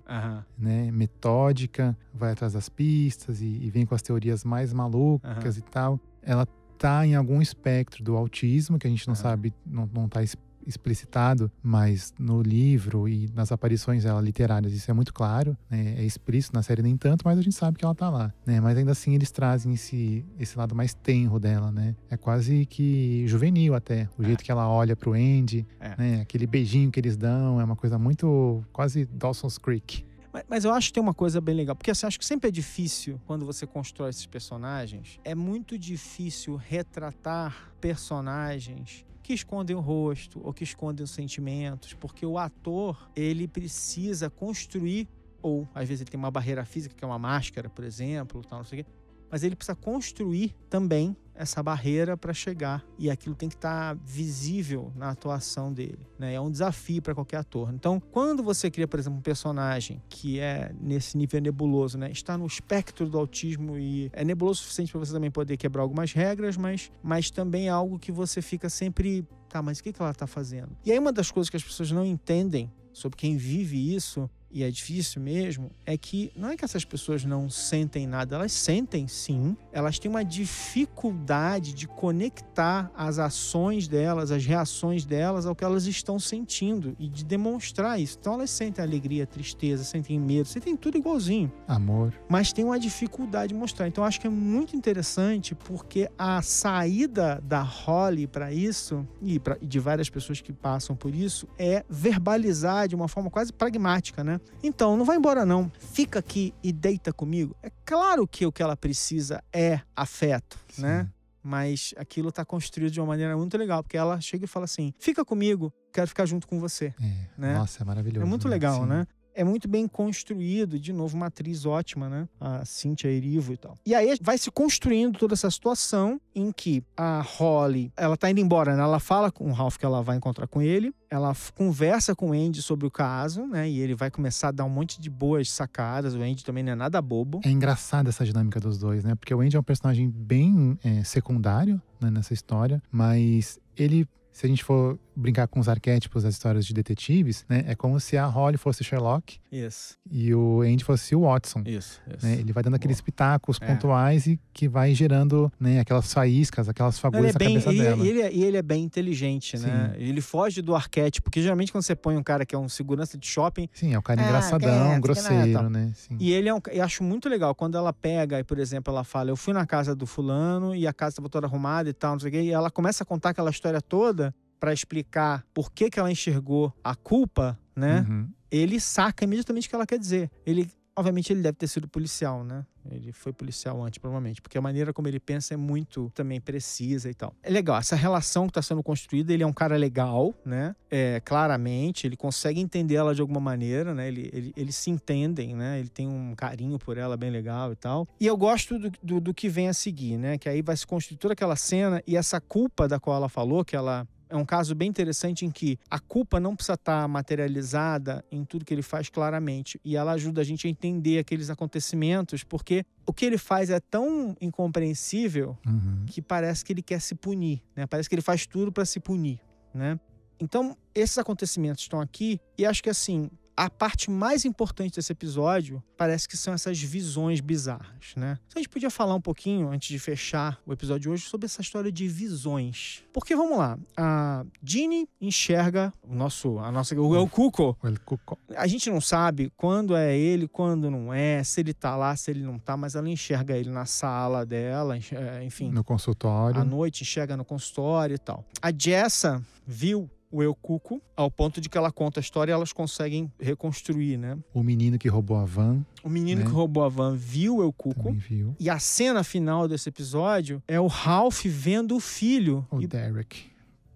né? Metódica, vai atrás das pistas e, e vem com as teorias mais malucas e tal. Ela tá em algum espectro do autismo, que a gente não sabe, não, não tá explicitado, mas no livro e nas aparições dela literárias isso é muito claro, né? é explícito na série nem tanto, mas a gente sabe que ela tá lá, né? Mas ainda assim eles trazem esse, esse lado mais tenro dela, né? É quase que juvenil até, o É. jeito que ela olha pro Andy, É. né? Aquele beijinho que eles dão, é uma coisa muito quase Dawson's Creek. Mas, mas eu acho que tem uma coisa bem legal, porque assim, acho que sempre é difícil, quando você constrói esses personagens, é muito difícil retratar personagens que escondem o rosto ou que escondem os sentimentos, porque o ator, ele precisa construir, ou às vezes ele tem uma barreira física, que é uma máscara, por exemplo, tal, não sei o quê, mas ele precisa construir também essa barreira para chegar e aquilo tem que estar visível na atuação dele, né? É um desafio para qualquer ator. Então, quando você cria, por exemplo, um personagem que é nesse nível nebuloso, né? Está no espectro do autismo e é nebuloso o suficiente para você também poder quebrar algumas regras, mas, mas também é algo que você fica sempre, tá, mas o que que ela está fazendo? E aí uma das coisas que as pessoas não entendem sobre quem vive isso e é difícil mesmo, é que não é que essas pessoas não sentem nada, elas sentem sim, elas têm uma dificuldade de conectar as ações delas, as reações delas ao que elas estão sentindo e de demonstrar isso. Então elas sentem alegria, tristeza, sentem medo, sentem tudo igualzinho Amor. mas tem uma dificuldade de mostrar. Então acho que é muito interessante porque a saída da Holly para isso e, pra, e de várias pessoas que passam por isso é verbalizar de uma forma quase pragmática, né? Então não vai embora não, fica aqui e deita comigo. É claro que o que ela precisa é afeto, Sim. né? Mas aquilo tá construído de uma maneira muito legal, porque ela chega e fala assim: fica comigo, quero ficar junto com você. É, Né? Nossa, é maravilhoso. É muito né? legal, né? É muito bem construído, de novo, uma atriz ótima, né? A Cynthia Erivo e tal. E aí vai se construindo toda essa situação em que a Holly, ela tá indo embora, né? Ela fala com o Ralph que ela vai encontrar com ele, ela conversa com o Andy sobre o caso, né? E ele vai começar a dar um monte de boas sacadas. O Andy também não é nada bobo. É engraçada essa dinâmica dos dois, né? Porque o Andy é um personagem bem é, secundário né, nessa história, mas ele, se a gente for brincar com os arquétipos das histórias de detetives, né? É como se a Holly fosse Sherlock Isso, e o Andy fosse o Watson. isso, isso. Né? Ele vai dando aqueles pitacos É. pontuais e que vai gerando né, aquelas faíscas, aquelas ele, fagulhas é na bem, cabeça ele, dela. e ele, é- e ele é bem inteligente, né? Ele foge do arquétipo, porque geralmente quando você põe um cara que é um segurança de shopping, Sim, é um cara Ah, engraçadão, quer grosseiro, né? Sim. E ele é um. Eu acho muito legal quando ela pega e, por exemplo, ela fala: Eu fui na casa do fulano e a casa estava toda arrumada e tal, não sei o quê. E ela começa a contar aquela história toda para explicar por que, que ela enxergou a culpa, né? Uhum. Ele saca imediatamente o que ela quer dizer. Ele. Obviamente ele deve ter sido policial, né? Ele foi policial antes, provavelmente, porque a maneira como ele pensa é muito também precisa e tal. É legal, essa relação que está sendo construída, ele é um cara legal, né? É, claramente, ele consegue entender ela de alguma maneira, né? Ele, ele, eles se entendem, né? Ele tem um carinho por ela bem legal e tal. E eu gosto do, do, do que vem a seguir, né? Que aí vai se construir toda aquela cena e essa culpa da qual ela falou, que ela é um caso bem interessante em que a culpa não precisa estar materializada em tudo que ele faz claramente. E ela ajuda a gente a entender aqueles acontecimentos, porque o que ele faz é tão incompreensível Uhum. que parece que ele quer se punir, né? Parece que ele faz tudo para se punir, né? Então, esses acontecimentos estão aqui e acho que assim, a parte mais importante desse episódio parece que são essas visões bizarras, né? Então, a gente podia falar um pouquinho, antes de fechar o episódio de hoje, sobre essa história de visões. Porque, vamos lá, a Ginny enxerga o nosso, a nossa, o, o Cuco. O El Cuco. A gente não sabe quando é ele, quando não é, se ele tá lá, se ele não tá, mas ela enxerga ele na sala dela, é, enfim No consultório. à noite, enxerga no consultório e tal. A Jessa viu o Eu Cuco ao ponto de que ela conta a história e elas conseguem reconstruir, né? O menino que roubou a van O menino Né? que roubou a van viu o Eu Cuco. viu. E a cena final desse episódio é o Ralph vendo o filho. O e- Derek.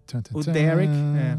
Tum, tum, O tum. Derek, é.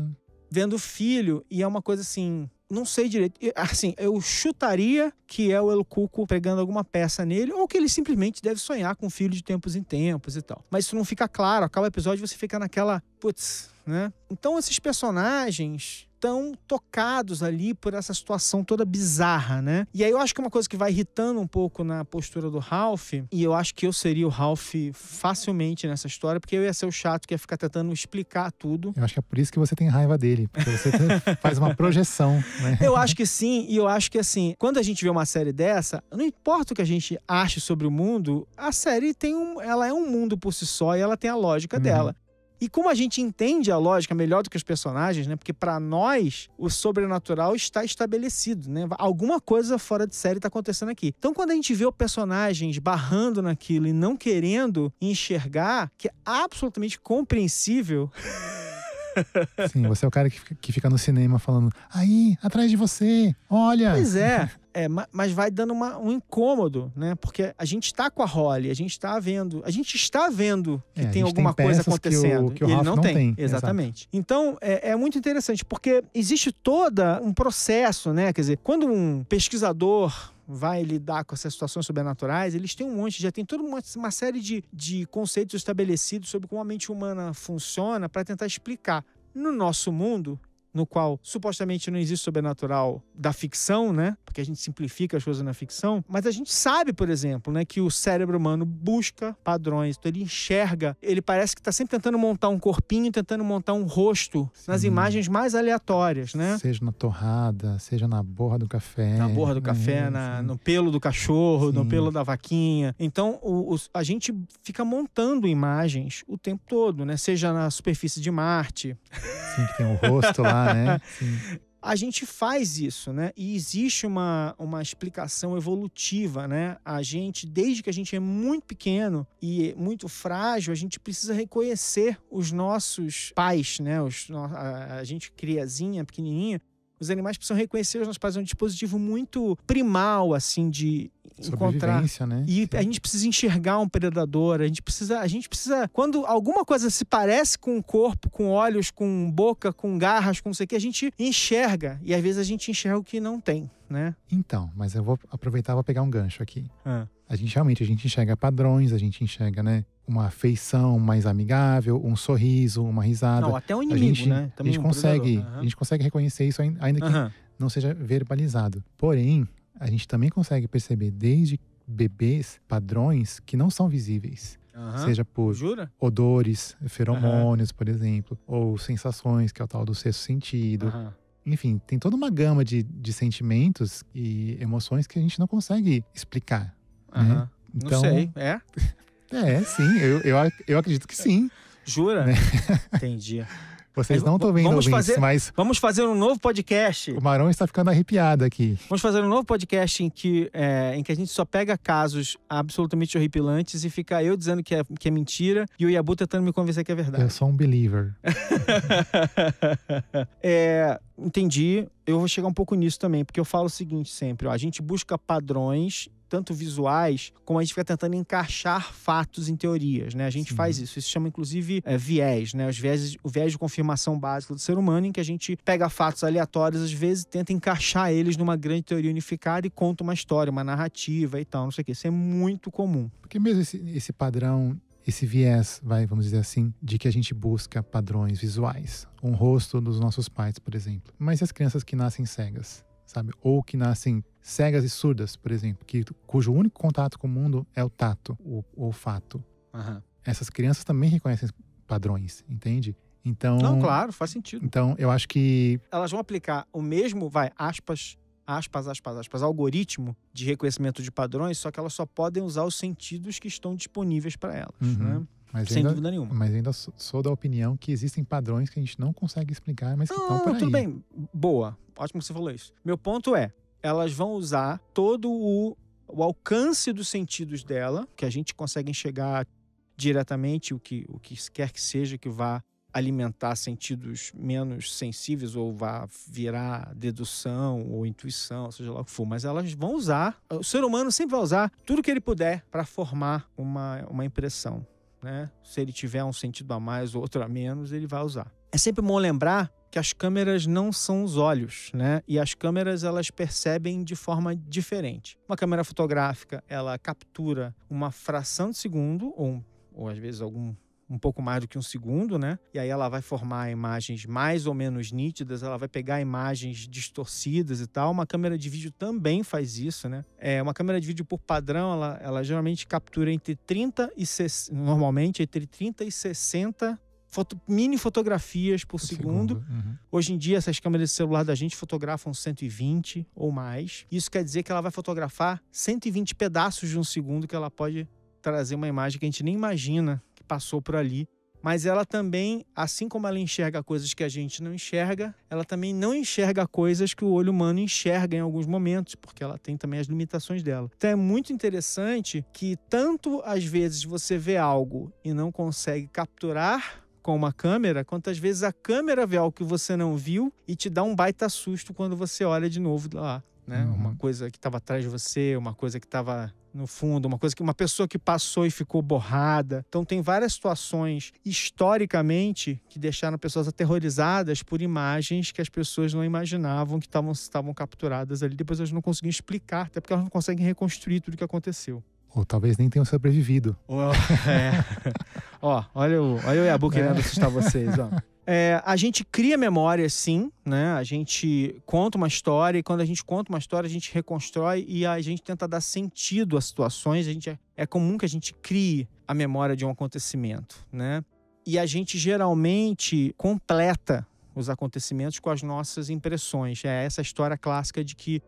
vendo o filho. E é uma coisa assim. Não sei direito. Assim, eu chutaria que é o El Cuco pegando alguma peça nele, ou que ele simplesmente deve sonhar com o filho de tempos em tempos e tal. Mas isso não fica claro. Acaba o episódio e você fica naquela. Putz, né? Então esses personagens estão tocados ali por essa situação toda bizarra, né? E aí eu acho que uma coisa que vai irritando um pouco na postura do Ralph, e eu acho que eu seria o Ralph facilmente nessa história, porque eu ia ser o chato que ia ficar tentando explicar tudo. Eu acho que é por isso que você tem raiva dele. Porque você faz uma projeção, né? Eu acho que sim, e eu acho que assim, quando a gente vê uma série dessa, não importa o que a gente ache sobre o mundo, a série tem um, ela é um mundo por si só e ela tem a lógica Uhum. dela. E como a gente entende a lógica melhor do que os personagens, né? Porque pra nós o sobrenatural está estabelecido, né? Alguma coisa fora de série tá acontecendo aqui. Então quando a gente vê o personagem esbarrando naquilo e não querendo enxergar, que é absolutamente compreensível, Sim, você é o cara que fica, que fica no cinema falando, aí, atrás de você, olha. Pois é. É, ma- mas vai dando uma- um incômodo, né? Porque a gente está com a Holly, a gente está vendo, a gente está vendo que É, tem alguma tem coisa peças que o- acontecendo. que o e ele não, não tem. tem, Exatamente. Então, é, é muito interessante, porque existe toda um processo, né? Quer dizer, quando um pesquisador vai lidar com essas situações sobrenaturais, eles têm um monte, já tem toda uma, uma série de, de conceitos estabelecidos sobre como a mente humana funciona para tentar explicar. No nosso mundo, no qual supostamente não existe sobrenatural da ficção, né? Porque a gente simplifica as coisas na ficção, mas a gente sabe, por exemplo, né, que o cérebro humano busca padrões, então ele enxerga, ele parece que está sempre tentando montar um corpinho, tentando montar um rosto nas Sim. imagens mais aleatórias, né? Seja na torrada, seja na borra do café. Na borra do café, na- Sim. no pelo do cachorro, no Sim. pelo da vaquinha. Então, o- os- a gente fica montando imagens o tempo todo, né? Seja na superfície de Marte, Sim, que tem o rosto lá, né? Sim. a gente faz isso, né? E existe uma, uma explicação evolutiva, né? A gente, desde que a gente é muito pequeno e muito frágil, a gente precisa reconhecer os nossos pais, né? Os, a, a gente criazinha, pequenininha, os animais precisam reconhecer os nossos pais. É um dispositivo muito primal, assim, de encontrar né? e a gente precisa enxergar um predador, a gente precisa, a gente precisa, quando alguma coisa se parece com o corpo, com olhos, com boca, com garras, com não sei o que, a gente enxerga e às vezes a gente enxerga o que não tem, né? Então, mas eu vou aproveitar vou pegar um gancho aqui. Ah. A gente realmente a gente enxerga padrões, a gente enxerga, né, uma afeição mais amigável, um sorriso, uma risada. Não, até um a inimigo, gente, né? a gente um consegue, predador. a gente consegue reconhecer isso ain- ainda que Aham. não seja verbalizado. Porém, a gente também consegue perceber desde bebês padrões que não são visíveis. Aham. Seja por Jura? odores, feromônios, por exemplo, ou sensações, que é o tal do sexto sentido. Aham. Enfim, tem toda uma gama de, de sentimentos e emoções que a gente não consegue explicar. Aham. Então, Não sei. É? É, sim, eu, eu, eu acredito que sim. Jura? Entendi. Vocês não estão vendo vamos ouvintes, fazer- mas Vamos fazer um novo podcast. o Marão está ficando arrepiado aqui. Vamos fazer um novo podcast em que, é, em que a gente só pega casos absolutamente horripilantes e fica eu dizendo que é, que é mentira e o Yabu tentando me convencer que é verdade. Eu sou um believer. É, entendi. Eu vou chegar um pouco nisso também, porque eu falo o seguinte sempre: ó, a gente busca padrões, tanto visuais, como a gente fica tentando encaixar fatos em teorias, né? A gente Sim. faz isso. Isso chama, inclusive, é, viés, né? Os viés, o viés de confirmação básico do ser humano, em que a gente pega fatos aleatórios, às vezes, tenta encaixar eles numa grande teoria unificada e conta uma história, uma narrativa e tal, não sei o quê. Isso é muito comum. Porque mesmo esse, esse padrão, esse viés, vai, vamos dizer assim, de que a gente busca padrões visuais. Um rosto dos nossos pais, por exemplo. Mas e as crianças que nascem cegas, sabe? Ou que nascem cegas e surdas, por exemplo, que, cujo único contato com o mundo é o tato, o, o olfato. Essas crianças também reconhecem padrões, entende? Então, Não, claro, faz sentido. então eu acho que elas vão aplicar o mesmo, vai, aspas, aspas, aspas, aspas, algoritmo de reconhecimento de padrões, só que elas só podem usar os sentidos que estão disponíveis para elas, Uhum. né? Mas Sem ainda, dúvida nenhuma. mas ainda sou da opinião que existem padrões que a gente não consegue explicar, mas que estão Não, por aí. tudo bem. Boa. Ótimo que você falou isso. Meu ponto é, elas vão usar todo o, o alcance dos sentidos dela, que a gente consegue enxergar diretamente o que, o que quer que seja que vá alimentar sentidos menos sensíveis ou vá virar dedução ou intuição, seja lá o que for, mas elas vão usar, o ser humano sempre vai usar tudo que ele puder para formar uma, uma impressão, né? Se ele tiver um sentido a mais ou outro a menos, ele vai usar. É sempre bom lembrar que as câmeras não são os olhos, né? E as câmeras elas percebem de forma diferente. Uma câmera fotográfica, ela captura uma fração de segundo ou, ou às vezes algum um pouco mais do que um segundo, né? E aí ela vai formar imagens mais ou menos nítidas, ela vai pegar imagens distorcidas e tal. Uma câmera de vídeo também faz isso, né? É, uma câmera de vídeo por padrão, ela, ela geralmente captura entre 30 e 60, normalmente entre 30 e 60 foto- mini fotografias por Um segundo. Uhum. Hoje em dia, essas câmeras de celular da gente fotografam 120 ou mais. Isso quer dizer que ela vai fotografar 120 pedaços de um segundo que ela pode trazer uma imagem que a gente nem imagina passou por ali. Mas ela também, assim como ela enxerga coisas que a gente não enxerga, ela também não enxerga coisas que o olho humano enxerga em alguns momentos, porque ela tem também as limitações dela. Então é muito interessante que tanto às vezes você vê algo e não consegue capturar com uma câmera, quantas vezes a câmera vê algo que você não viu e te dá um baita susto quando você olha de novo lá, né? Uhum. Uma coisa que estava atrás de você, uma coisa que estava no fundo, uma coisa que uma pessoa que passou e ficou borrada. Então tem várias situações historicamente que deixaram pessoas aterrorizadas por imagens que as pessoas não imaginavam que estavam estavam capturadas ali. Depois elas não conseguiam explicar, até porque elas não conseguem reconstruir tudo o que aconteceu. Ou talvez nem tenham sobrevivido. É. ó, olha o, olha o Yabu querendo É. assustar vocês, ó. É, a gente cria memória, sim, né? A gente conta uma história e quando a gente conta uma história, a gente reconstrói e a gente tenta dar sentido às situações. A gente é, é comum que a gente crie a memória de um acontecimento, né? E a gente geralmente completa os acontecimentos com as nossas impressões. É essa história clássica de que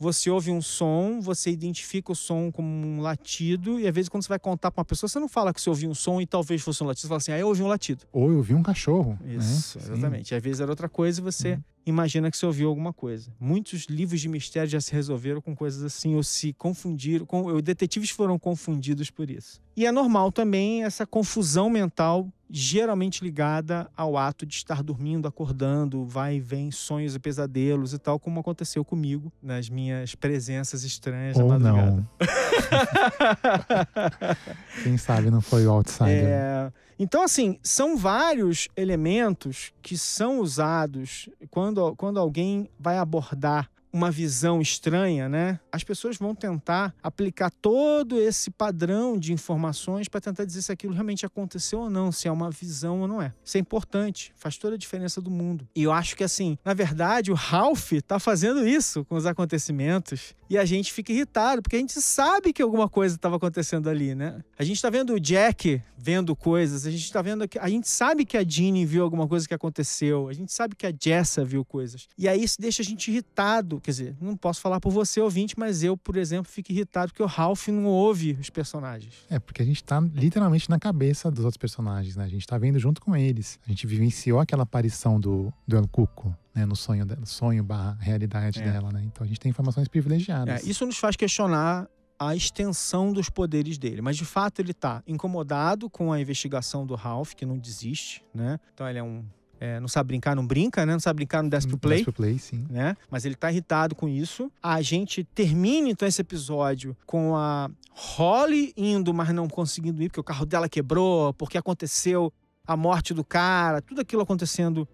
você ouve um som, você identifica o som como um latido, e às vezes quando você vai contar pra uma pessoa, você não fala que você ouviu um som e talvez fosse um latido, você fala assim, ah, eu ouvi um latido. Ou eu vi um cachorro. né? Isso, Sim. exatamente. Às vezes era outra coisa e você Uhum. Imagina que você ouviu alguma coisa. Muitos livros de mistério já se resolveram com coisas assim, ou se confundiram, com, ou detetives foram confundidos por isso. E é normal também essa confusão mental, geralmente ligada ao ato de estar dormindo, acordando, vai e vem, sonhos e pesadelos e tal, como aconteceu comigo nas minhas presenças estranhas Ou na madrugada. não. Quem sabe não foi o outsider. É, Então, assim, são vários elementos que são usados quando, quando alguém vai abordar uma visão estranha, né? As pessoas vão tentar aplicar todo esse padrão de informações para tentar dizer se aquilo realmente aconteceu ou não, se é uma visão ou não é. Isso é importante, faz toda a diferença do mundo. E eu acho que assim, na verdade, o Ralph tá fazendo isso com os acontecimentos e a gente fica irritado, porque a gente sabe que alguma coisa estava acontecendo ali, né? A gente tá vendo o Jack vendo coisas, a gente tá vendo que a gente sabe que a Jeannie viu alguma coisa que aconteceu, a gente sabe que a Jessa viu coisas. E aí isso deixa a gente irritado, quer dizer, não posso falar por você ouvinte, mas eu, por exemplo, fico irritado porque o Ralph não ouve os personagens. É, porque a gente tá literalmente na cabeça dos outros personagens, né? A gente tá vendo junto com eles. A gente vivenciou aquela aparição do, do El Cuco né, no sonho, no sonho barra realidade é. dela, né? Então a gente tem informações privilegiadas. É, isso nos faz questionar a extensão dos poderes dele, mas de fato ele está incomodado com a investigação do Ralph, que não desiste, né? Então ele é um é, não sabe brincar, não brinca, né? Não sabe brincar, no desce play. Desce play, sim. Né? Mas ele tá irritado com isso. A gente termina então esse episódio com a Holly indo, mas não conseguindo ir, porque o carro dela quebrou, porque aconteceu a morte do cara, tudo aquilo acontecendo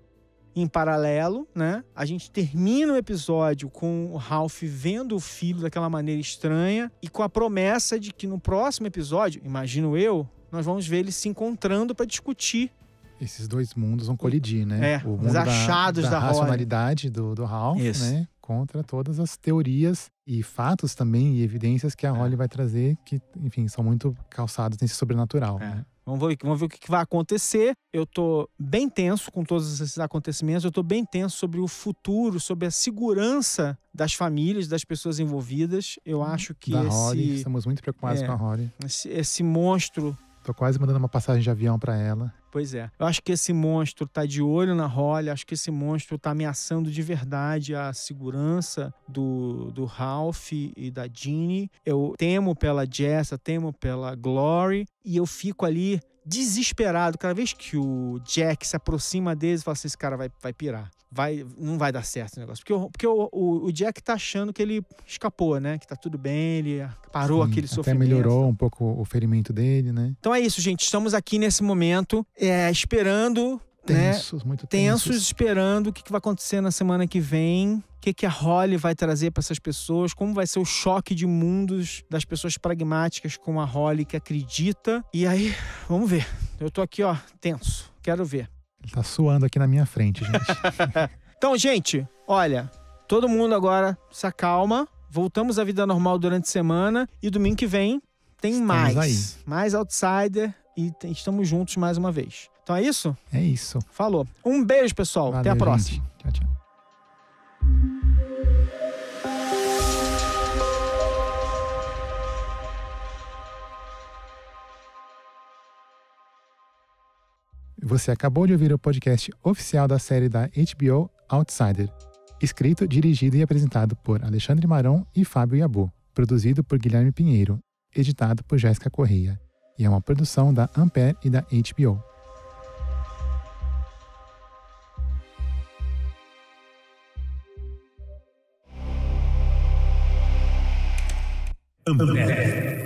em paralelo, né? A gente termina o episódio com o Ralph vendo o filho daquela maneira estranha e com a promessa de que no próximo episódio, imagino eu, nós vamos ver eles se encontrando para discutir esses dois mundos vão colidir, né? É, o mundo os achados da, da, da racionalidade do, do Ralph, Isso. né? Contra todas as teorias e fatos também e evidências que a é. Holly vai trazer, que, enfim, são muito calçados nesse sobrenatural. É. Né? Vamos ver, vamos ver o que vai acontecer. Eu tô bem tenso com todos esses acontecimentos. Eu tô bem tenso sobre o futuro, sobre a segurança das famílias, das pessoas envolvidas. Eu uhum. acho que da esse, Holly, estamos muito preocupados é, com a Holly. Esse, esse monstro. Tô quase mandando uma passagem de avião para ela. Pois é. Eu acho que esse monstro tá de olho na Holly, acho que esse monstro tá ameaçando de verdade a segurança do, do Ralph e da Jeannie. Eu temo pela Jessa, temo pela Glory, e eu fico ali desesperado. Cada vez que o Jack se aproxima deles, fala assim: esse cara vai, vai pirar vai, não vai dar certo esse negócio. Porque, porque o, o, o, Jack tá achando que ele escapou, né? Que tá tudo bem, ele parou Sim, aquele até sofrimento. Até melhorou um pouco o ferimento dele, né? Então é isso, gente. Estamos aqui nesse momento, é, esperando. Né? Tensos, né? muito tensos. Tensos, esperando o que, que vai acontecer na semana que vem. O que, que a Holly vai trazer para essas pessoas? Como vai ser o choque de mundos das pessoas pragmáticas com a Holly que acredita? E aí, vamos ver. Eu tô aqui, ó, tenso. Quero ver. Ele tá suando aqui na minha frente, gente. então, gente, olha, todo mundo agora se acalma. Voltamos à vida normal durante a semana e domingo que vem tem estamos mais. Aí. Mais Outsider e estamos juntos mais uma vez. Então é isso? É isso. Falou. Um beijo, pessoal. Valeu, Até a próxima. Gente. Tchau, tchau. Você acabou de ouvir o podcast oficial da série da HBO Outsider, escrito, dirigido e apresentado por Alexandre Maron e Fábio Yabu, produzido por Guilherme Pinheiro, editado por Jéssica Correia, e é uma produção da Ampere e da HBO. Ampere.